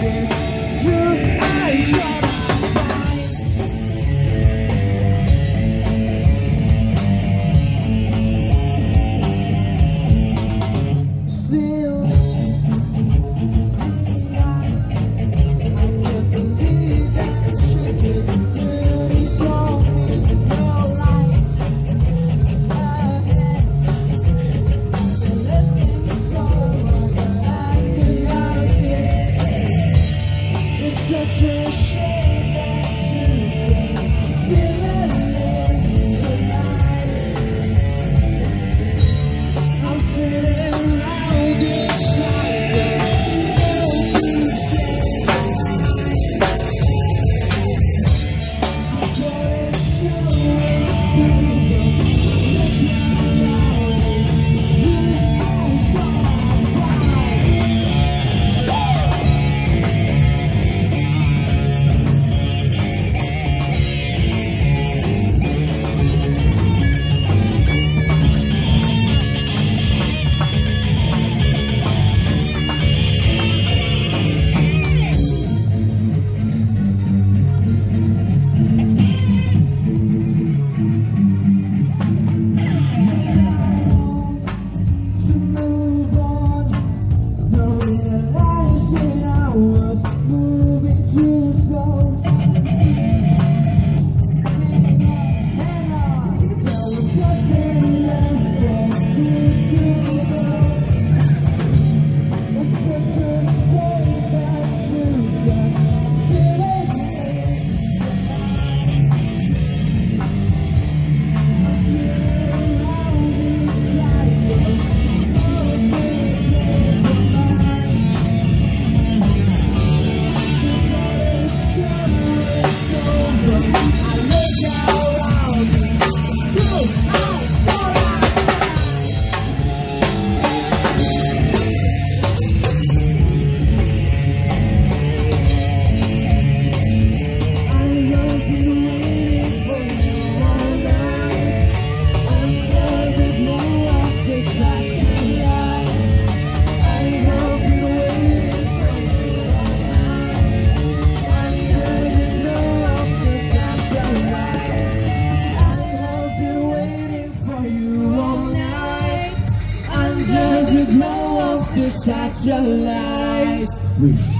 this you. this at your light.